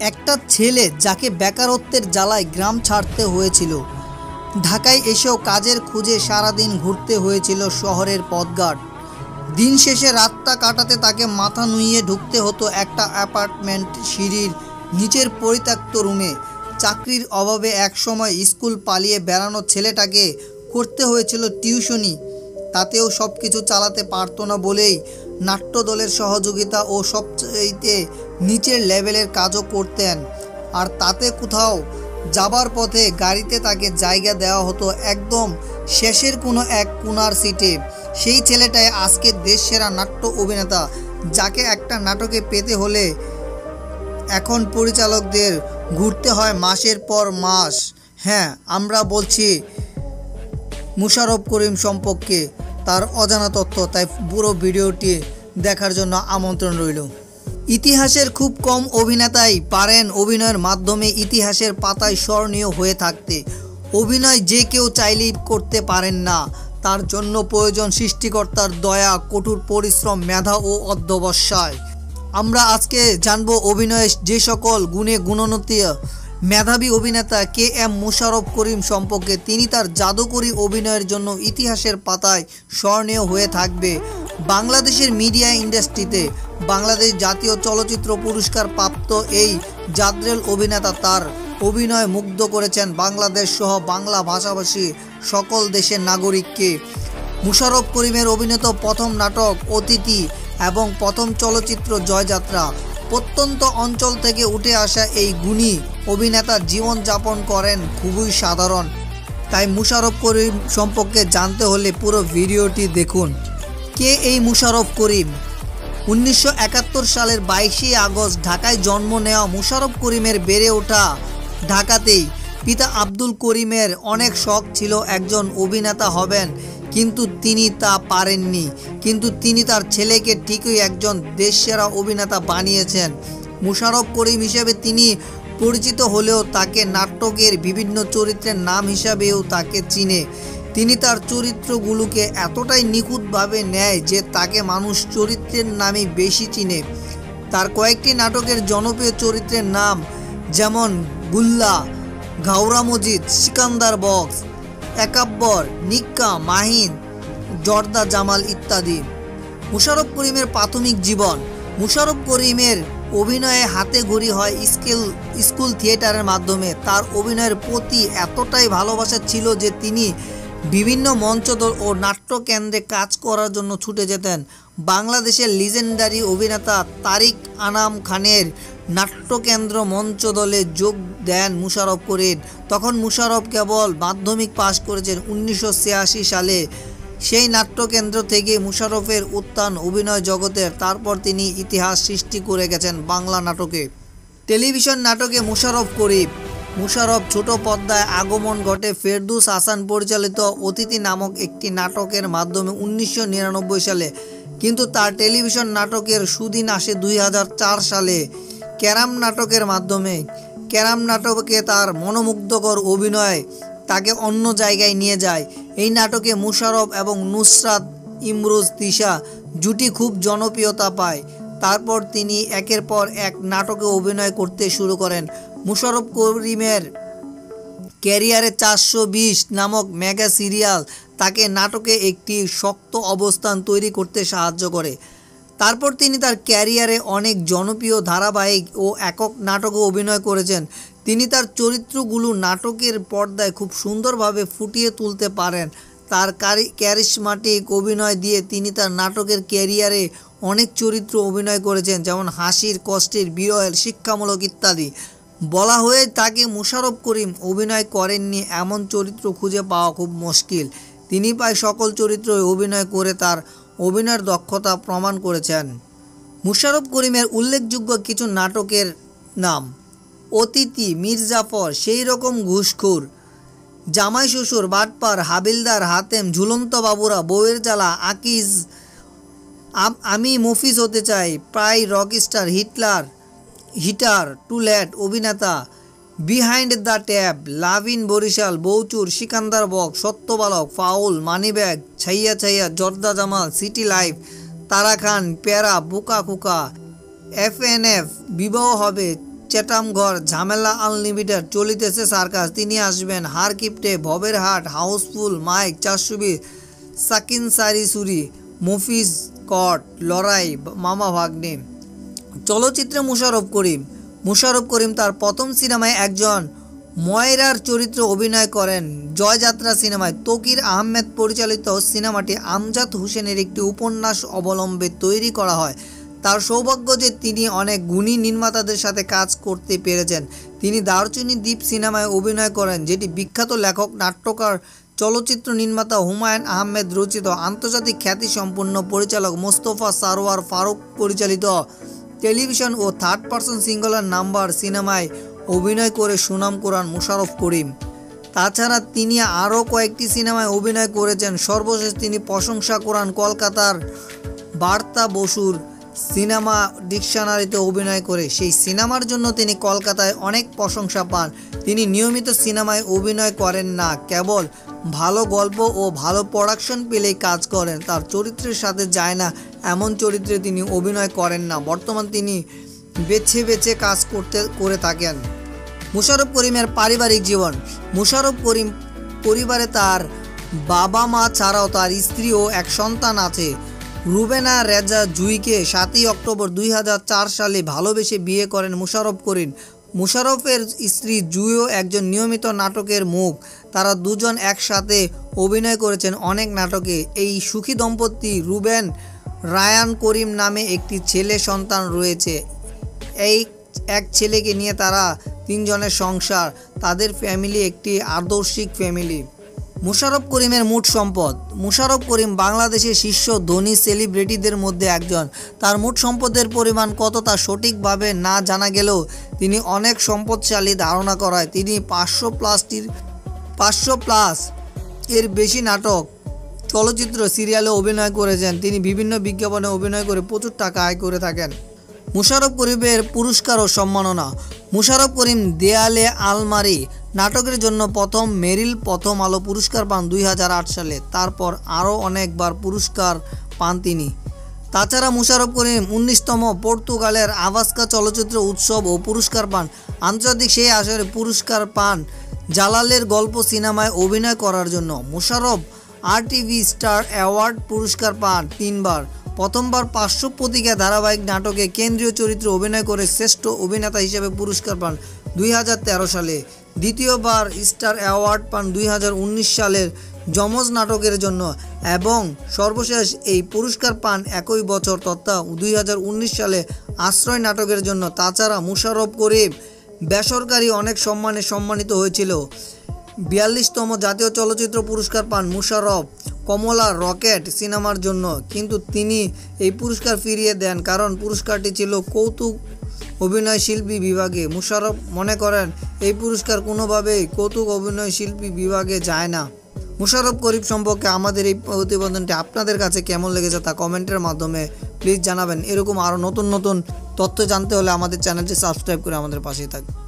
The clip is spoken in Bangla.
একটা ছেলে যাকে বেকারত্বের জ্বালায় গ্রাম ছাড়তে হয়েছিল। ঢাকায় এসেও কাজের খুঁজে সারাদিন ঘুরতে হয়েছিল শহরের পথঘাট দিন শেষে রাতটা কাটাতে তাকে মাথা নুইয়ে ঢুকতে হতো একটা অ্যাপার্টমেন্ট সিঁড়ির নিচের পরিত্যক্ত রুমে। চাকরির অভাবে একসময় স্কুল পালিয়ে বেড়ানো ছেলেটাকে করতে হয়েছিল টিউশনি। তাতেও সব কিছু চালাতে পারতো না বলেই নাট্যদলের সহযোগিতা ও সবচাইতে নিচের লেভেলের কাজও করতেন। আর তাতে কোথাও যাবার পথে গাড়িতে তাকে জায়গা দেওয়া হতো একদম শেষের কোনো এক কোনার সিটে। সেই ছেলেটাই আজকে দেশ সেরা নাট্য অভিনেতা, যাকে একটা নাটকে পেতে হলে এখন পরিচালকদের ঘুরতে হয় মাসের পর মাস। হ্যাঁ আমরা বলছি মুশারফ করিম সম্পর্কে তার অজানা তথ্য, তাই পুরো ভিডিওটি দেখার জন্য আমন্ত্রণ রইল। ইতিহাসের খুব কম অভিনেতাই পারেন অভিনয়ের মাধ্যমে ইতিহাসের পাতায় স্মরণীয় হয়ে থাকতে। অভিনয় যে কেউ চাইলেই করতে পারেন না। তার জন্য প্রয়োজন সৃষ্টিকর্তার দয়া, কঠোর পরিশ্রম, মেধা ও অধ্যবসায়। আমরা আজকে জানব অভিনয়ে যে সকল গুণে গুণোন্নতি। মেধাবী অভিনেতা কে এম মুশারফ করিম সম্পর্কে তিনি তার জাদুকরী অভিনয়ের জন্য ইতিহাসের পাতায় স্মরণীয় হয়ে থাকবে। বাংলাদেশের মিডিয়া ইন্ডাস্ট্রিতে বাংলাদেশ জাতীয় চলচ্চিত্র পুরস্কার প্রাপ্ত এই জাদ্রেল অভিনেতা তার অভিনয় মুগ্ধ করেছেন বাংলাদেশ সহ বাংলা ভাষাভাষী সকল দেশের নাগরিককে। মুশারফ করিমের অভিনীত প্রথম নাটক অতিথি এবং প্রথম চলচ্চিত্র জয়যাত্রা প্রত্যন্ত অঞ্চল থেকে উঠে আসা এই গুণী অভিনেতা জীবনযাপন করেন খুবই সাধারণ। তাই মুশারফ করিম সম্পর্কে জানতে হলে পুরো ভিডিওটি দেখুন। কে এই মুশারফ করিম? উনিশশো একাত্তর সালের বাইশে আগস্ট ঢাকায় জন্ম নেওয়া মুশারফ করিমের বেড়ে ওঠা ঢাকাতেই পিতা আব্দুল করিমের অনেক শখ ছিল একজন অভিনেতা হবেন, কিন্তু তিনি তা পারেননি। কিন্তু তিনি তার ছেলেকে ঠিকই একজন দেশসেরা অভিনেতা বানিয়েছেন। মুশারফ করিম হিসেবে তিনি পরিচিত হলেও তাকে নাটকের বিভিন্ন চরিত্রের নাম হিসাবেও তাকে চিনে। তিনি তার চরিত্রগুলোকে এতটাই নিখুঁতভাবে নেয় যে তাকে মানুষ চরিত্রের নামে বেশি চিনে। তার কয়েকটি নাটকের জনপ্রিয় চরিত্রের নাম যেমন গুল্লা, ঘাওরা মজিদ, সিকান্দার বক্স, একাব্বর, নিক্কা, মাহিন, জর্দা জামাল ইত্যাদি। মুশারফ করিমের প্রাথমিক জীবন। মুশারফ করিমের অভিনয়ে হাতে ঘড়ি হয় স্কেল, স্কুল থিয়েটারের মাধ্যমে। তার অভিনয়ের প্রতি এতটাই ভালোবাসা ছিল যে তিনি বিভিন্ন মঞ্চদল ও নাট্যকেন্দ্রে কাজ করার জন্য ছুটে যেতেন। বাংলাদেশের লিজেন্ডারি অভিনেতা তারিক আনাম খানের নাট্যকেন্দ্র মঞ্চ দলে যোগ দেন মুশারফ করিম। তখন মুশারফ কেবল মাধ্যমিক পাশ করেছেন উনিশশো ছিয়াশি সালে। সেই নাট্যকেন্দ্র থেকে মুশারফের উত্থান, অভিনয় জগতের, তারপর তিনি ইতিহাস সৃষ্টি করে গেছেন বাংলা নাটকে। টেলিভিশন নাটকে মুশারফ করিম মুশারফ ছোট পর্দায় আগমন ঘটে ফেরদুস হাসান পরিচালিত অতিথি নামক একটি নাটকের মাধ্যমে উনিশশো নিরানব্বই সালে। কিন্তু তার টেলিভিশন নাটকের সুদিন আসে দুই হাজার চার সালে। ক্যারাম নাটকের মাধ্যমে। ক্যারাম নাটকে তার মনোমুগ্ধকর অভিনয় তাকে অন্য জায়গায় নিয়ে যায়। এই নাটকে মুশারফ এবং নুসরাত ইমরোজ তিশা জুটি খুব জনপ্রিয়তা পায়। তারপর তিনি একের পর এক নাটকে অভিনয় করতে শুরু করেন। মুশারফ করিমের ক্যারিয়ারে চারশো বিশ নামক মেগা সিরিয়াল তাকে নাটকে একটি শক্ত অবস্থান তৈরি করতে সাহায্য করে। তারপর তিনি তার ক্যারিয়ারে অনেক জনপ্রিয় ধারাবাহিক ও একক নাটকে অভিনয় করেছেন। তিনি তার চরিত্রগুলো নাটকের পর্দায় খুব সুন্দরভাবে ফুটিয়ে তুলতে পারেন। তার ক্যারিসমাটিক অভিনয় দিয়ে তিনি তার নাটকের ক্যারিয়ারে অনেক চরিত্র অভিনয় করেছেন, যেমন হাসির, কষ্টের, বিরহের, শিক্ষামূলক ইত্যাদি। বলা হয়ে তাকে মুশারফ করিম অভিনয় করেননি এমন চরিত্র খুঁজে পাওয়া খুব মুশকিল। তিনি প্রায় সকল চরিত্রে অভিনয় করে তার অভিনয়ের দক্ষতা প্রমাণ করেছেন। মুশারফ করিমের উল্লেখযোগ্য কিছু নাটকের নাম, অতিথি, মির্জাফর, সেই রকম ঘুষখোর, জামাই শ্বশুর, বাটপার, হাবিলদার, হাতেম, ঝুলন্ত বাবুরা, বউয়ের জ্বালা, আকিজ, আমি মফিজ হতে চাই, প্রায় rockstar Hitler heater, to let, অভিনেতা, behind the tab, loving Barishal, বৌচুর, Sikandar বক, সত্যবালক, ফাউল, মানিব্যাগ, ছাইয়া ছাইয়া, জর্দা জামাল, সিটি লাইফ, তারা খান, প্যারা, বুকা কুকা এফ এন এফ বিবাহ হবে চেটামঘর ঝামেলা আনলিমিটেড, চলিতেছে সার্কাস, তিনি আসবেন হার কিপটে ভবের হাট, হাউসফুল, মাইক চারশুবি সাকিন সারি সুরি মুফিজ কট, লড়াই, মামা ভাগ্নে। চলচ্চিত্রে মুশারফ করিম। মুশারফ করিম তার প্রথম সিনেমায় একজন ময়রার চরিত্রে অভিনয় করেন। জয়যাত্রা সিনেমায় তকির আহমেদ পরিচালিত সিনেমাটি আমজাদ হোসেনের একটি উপন্যাস অবলম্বে তৈরি করা হয়। তার সৌভাগ্য যে তিনি অনেক গুণী নির্মাতাদের সাথে কাজ করতে পেরেছেন। তিনি দারুচিনি দ্বীপ সিনেমায় অভিনয় করেন, যেটি বিখ্যাত লেখক, নাট্যকার, চলচ্চিত্র নির্মাতা হুমায়ুন আহমেদ রচিত আন্তর্জাতিক খ্যাতিসম্পন্ন পরিচালক মোস্তফা সারোয়ার ফারুক পরিচালিত। টেলিভিশন ও থার্ড পার্সন সিঙ্গলার নাম্বার সিনেমায় অভিনয় করে সুনাম করান মুশারফ করিম। তাছাড়া তিনি আরও কয়েকটি সিনেমায় অভিনয় করেছেন। সর্বশেষ তিনি প্রশংসা করান কলকাতার বার্তা বসুর সিনেমা ডিকশনারিতে অভিনয় করে। সেই সিনেমার জন্য তিনি কলকাতায় অনেক প্রশংসা পান। তিনি নিয়মিত সিনেমায় অভিনয় করেন না, কেবল ভালো গল্প ও ভালো প্রোডাকশন পেলেই কাজ করেন। তার চরিত্রের সাথে যায় না, এমন চরিত্রে তিনি অভিনয় করেন না। বর্তমান তিনি বেছে বেছে কাজ করতে, করে থাকেন। মুশারফ করিমের পারিবারিক জীবন। মুশারফ করিম পরিবারে তার বাবা মা ছাড়াও তার স্ত্রী ও এক সন্তান আছে। রুবেনা রেজা জুইকে সাতই অক্টোবর দুই হাজার চার সালে ভালোবেসে বিয়ে করেন মুশারফ করিম। মুশারফের স্ত্রী জুয়ো একজন নিয়মিত নাটকের মুখ। তারা দুজন একসাথে অভিনয় করেছেন অনেক নাটকে। এই সুখী দম্পতি রুবেন রায়ান করিম নামে একটি ছেলে সন্তান রয়েছে। এই এক ছেলেকে নিয়ে তারা তিনজনের সংসার। তাদের ফ্যামিলি একটি আদর্শিক ফ্যামিলি মুশারফ করিমের মোট সম্পদ। মুশারফ করিম বাংলাদেশের শীর্ষ ধনী সেলিব্রিটিদের মধ্যে একজন। তার মোট সম্পদের পরিমাণ কত তা সঠিকভাবে না জানা গেলেও তিনি অনেক সম্পদশালী ধারণা করায়। তিনি পাঁচশো প্লাসটির, পাঁচশো প্লাস এর বেশি নাটক, চলচ্চিত্র, সিরিয়ালে অভিনয় করেছেন। তিনি বিভিন্ন বিজ্ঞাপনে অভিনয় করে প্রচুর টাকা আয় করে থাকেন। মুশারফ করিমের পুরস্কার ও সম্মাননা। মুশারফ করিম দেয়ালে আলমারি নাটকের জন্য প্রথম মেরিল, প্রথম আলো পুরস্কার পান দুই হাজার আট সালে। তারপর আরও অনেকবার পুরস্কার পান তিনি। তাছাড়া মুশারফ করিম উনিশতম পর্তুগালের আভাস্কা চলচ্চিত্র উৎসব ও পুরস্কার পান। আন্তর্জাতিক সেই আসরে পুরস্কার পান জালালের গল্প সিনেমায় অভিনয় করার জন্য। মুশারফ আর টিভি স্টার অ্যাওয়ার্ড পুরস্কার পান তিনবার। প্রথমবার পাঁচশো প্রতিজ্ঞা ধারাবাহিক নাটকে কেন্দ্রীয় চরিত্রে অভিনয় করে শ্রেষ্ঠ অভিনেতা হিসেবে পুরস্কার পান দুই হাজার তেরো সালে। দ্বিতীয়বার স্টার অ্যাওয়ার্ড পান দুই হাজার উনিশ সালের যমজ নাটকের জন্য এবং সর্বশেষ এই পুরস্কার পান একই বছর তথা দুই হাজার উনিশ সালে আশ্রয় নাটকের জন্য তাছাড়া মুশারফ করিম বেসরকারি অনেক সম্মানে সম্মানিত হয়েছিল। বিয়াল্লিশতম জাতীয় চলচ্চিত্র পুরস্কার পান মুশারফ, কমলা রকেট সিনেমার জন্য, কিন্তু তিনি এই পুরস্কার ফিরিয়ে দেন কারণ পুরস্কারটি ছিল কৌতুক অভিনয় শিল্পী বিভাগে। মুশারফ মনে করেন, এই পুরস্কার কোনোভাবেই কৌতুক অভিনয় শিল্পী বিভাগে যায় না। মুশারফ করিম সম্পর্কে আমাদের এই প্রতিবেদনটি আপনাদের কাছে কেমন লেগেছে তা কমেন্টের মাধ্যমে প্লিজ জানাবেন। এরকম আরও নতুন নতুন তথ্য জানতে হলে আমাদের চ্যানেলটি সাবস্ক্রাইব করে আমাদের পাশেই থাকবে